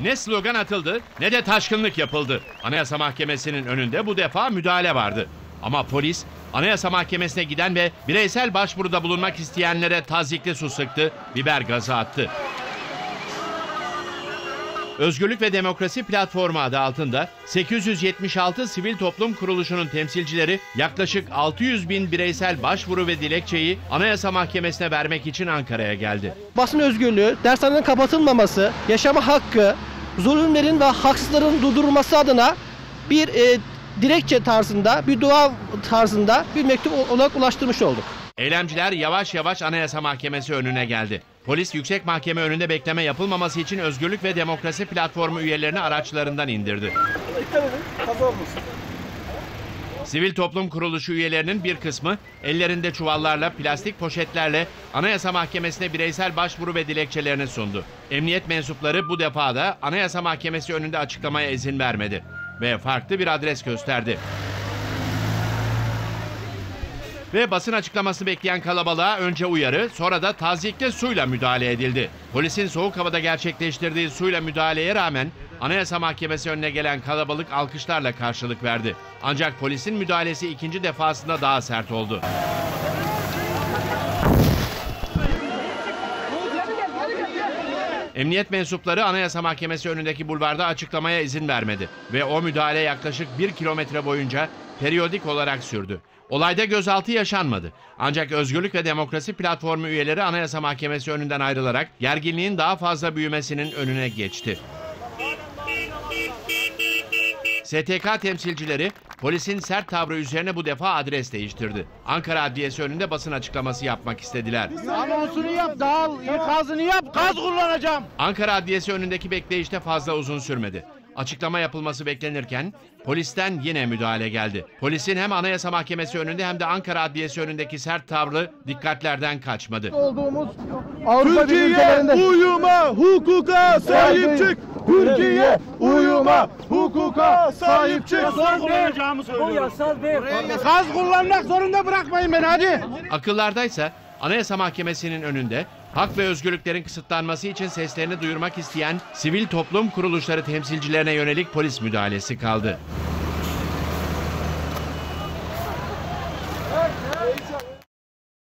Ne slogan atıldı ne de taşkınlık yapıldı. Anayasa Mahkemesi'nin önünde bu defa müdahale vardı. Ama polis Anayasa Mahkemesi'ne giden ve bireysel başvuruda bulunmak isteyenlere tazikli su sıktı, biber gazı attı. Özgürlük ve Demokrasi Platformu adı altında 876 sivil toplum kuruluşunun temsilcileri yaklaşık 600 bin bireysel başvuru ve dilekçeyi Anayasa Mahkemesi'ne vermek için Ankara'ya geldi. basın özgürlüğü, dershanenin kapatılmaması, yaşama hakkı, zulümlerin ve haksızların durdurulması adına bir e, dilekçe tarzında, bir dua tarzında bir mektup olarak ulaştırmış olduk. Eylemciler yavaş yavaş Anayasa Mahkemesi önüne geldi. Polis yüksek mahkeme önünde bekleme yapılmaması için Özgürlük ve Demokrasi Platformu üyelerini araçlarından indirdi. Sivil toplum kuruluşu üyelerinin bir kısmı ellerinde çuvallarla, plastik poşetlerle Anayasa Mahkemesi'ne bireysel başvuru ve dilekçelerini sundu. Emniyet mensupları bu defa da Anayasa Mahkemesi önünde açıklamaya izin vermedi ve farklı bir adres gösterdi. Ve basın açıklaması bekleyen kalabalığa önce uyarı, sonra da tazikli suyla müdahale edildi. Polisin soğuk havada gerçekleştirdiği suyla müdahaleye rağmen Anayasa Mahkemesi önüne gelen kalabalık alkışlarla karşılık verdi. Ancak polisin müdahalesi ikinci defasında daha sert oldu. Emniyet mensupları Anayasa Mahkemesi önündeki bulvarda açıklamaya izin vermedi ve o müdahale yaklaşık bir kilometre boyunca periyodik olarak sürdü. Olayda gözaltı yaşanmadı. Ancak Özgürlük ve Demokrasi Platformu üyeleri Anayasa Mahkemesi önünden ayrılarak gerginliğin daha fazla büyümesinin önüne geçti. STK temsilcileri polisin sert tavrı üzerine bu defa adres değiştirdi. Ankara Adliyesi önünde basın açıklaması yapmak istediler. Anonsunu yap, dağıl, ikazını yap, gaz kullanacağım. Ankara Adliyesi önündeki bekleyişte fazla uzun sürmedi. Açıklama yapılması beklenirken polisten yine müdahale geldi. Polisin hem Anayasa Mahkemesi önünde hem de Ankara Adliyesi önündeki sert tavrı dikkatlerden kaçmadı. Olduğumuz Avrupa Birliği Türkiye ülkelerinde uyuma hukuka sahip çık. Türkiye uyuma hukuka sahip çık. kullanacağımı söylüyorum. Gaz kullanmak zorunda bırakmayın beni hadi. Akıllardaysa Anayasa Mahkemesi'nin önünde hak ve özgürlüklerin kısıtlanması için seslerini duyurmak isteyen sivil toplum kuruluşları temsilcilerine yönelik polis müdahalesi kaldı.